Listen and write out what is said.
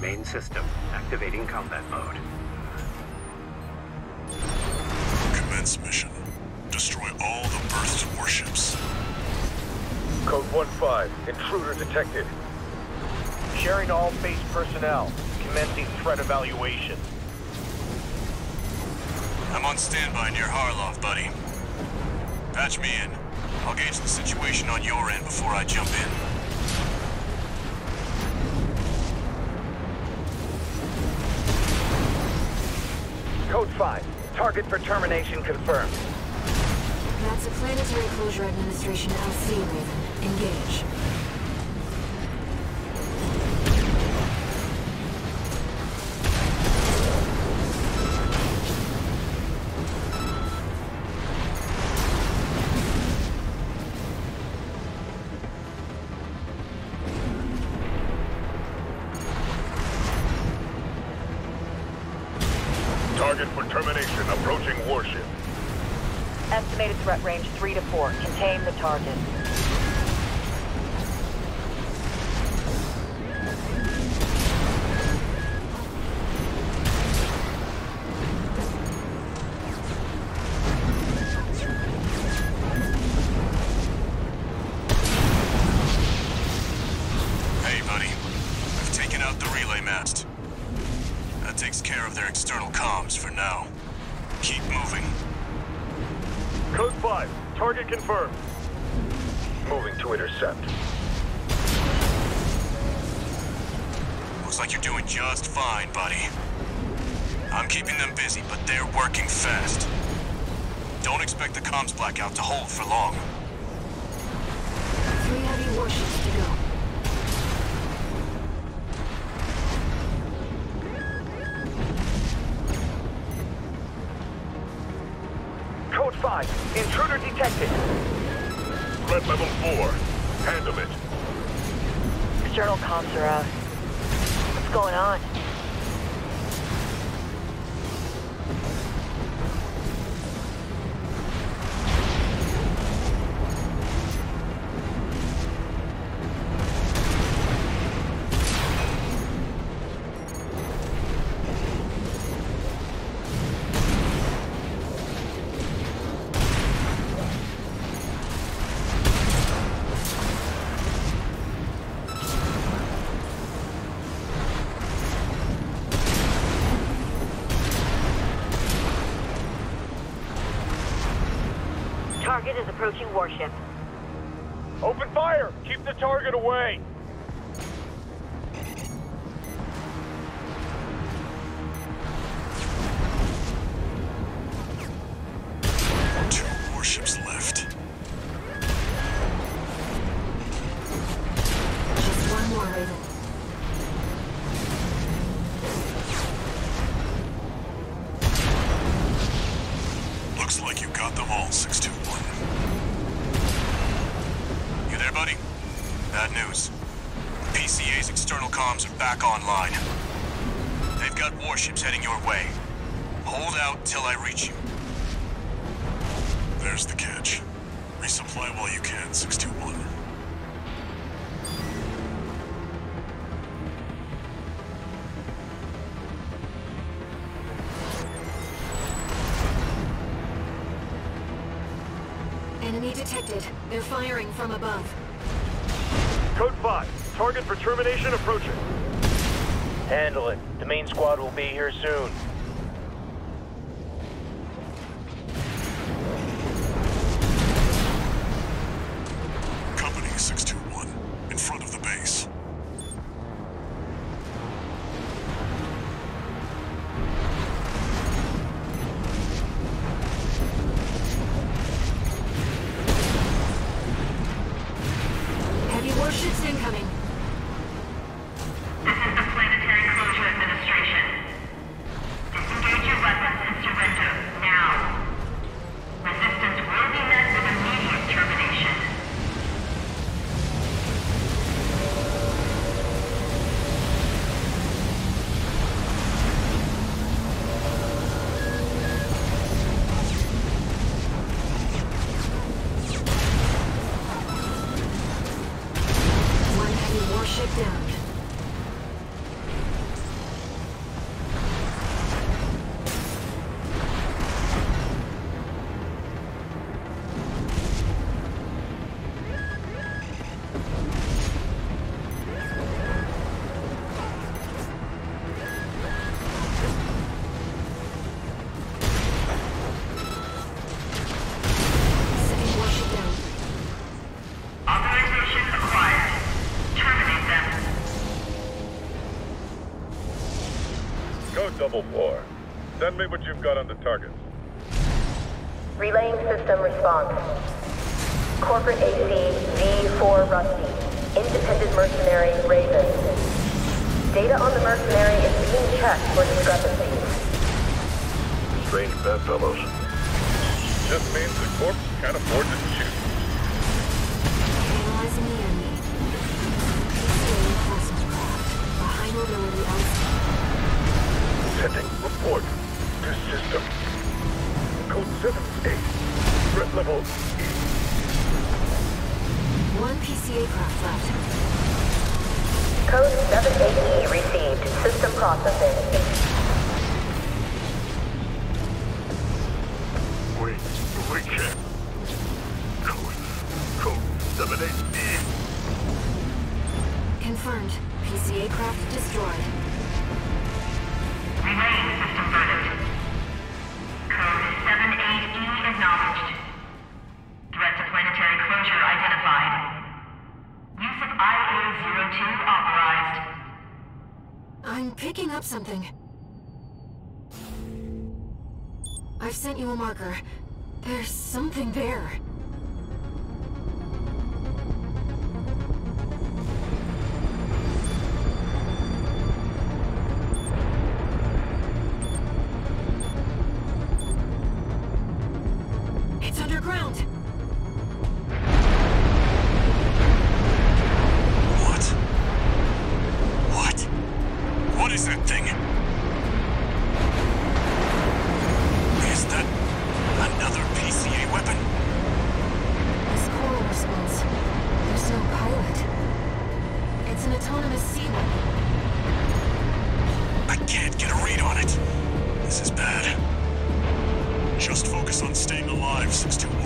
Main system, activating combat mode. Commence mission. Destroy all the berthed warships. Code 1-5. Intruder detected. Sharing all base personnel. Commencing threat evaluation. I'm on standby near Harlov, buddy. Patch me in. I'll gauge the situation on your end before I jump in. 5. Target for termination confirmed. That's a Planetary Closure Administration LC, Raven. Engage. Target for termination approaching warship. Estimated threat range 3 to 4. Contain the target. Hey, buddy. I've taken out the relay mast. That takes care of their external comms for now. Keep moving. Code 5. Target confirmed. Moving to intercept. Looks like you're doing just fine, buddy. I'm keeping them busy, but they're working fast. Don't expect the comms blackout to hold for long. Three heavy warships to 5. Intruder detected. Threat level 4. Handle it. External comms are out. What's going on? Target is approaching warship. Open fire! Keep the target away! Comms are back online. They've got warships heading your way. Hold out till I reach you. There's the catch. Resupply while you can, 621. Enemy detected. They're firing from above. Code 5. Target for termination approaching. Handle it. The main squad will be here soon. Double four. Send me what you've got on the target. Relaying system response. Corporate AC V4 Rusty. Independent mercenary Raven. Data on the mercenary is being checked for discrepancies. Strange bedfellows. Just means the corpse can't afford to shoot. Analyzing the enemy. PCA enforcement craft. A high mobility Threat level. One PCA craft left. Code 78E received. System processing. We, we can't. Code, code 7-8E. Confirmed. PCA craft destroyed. Picking up something. I've sent you a marker. There's something there. On it. This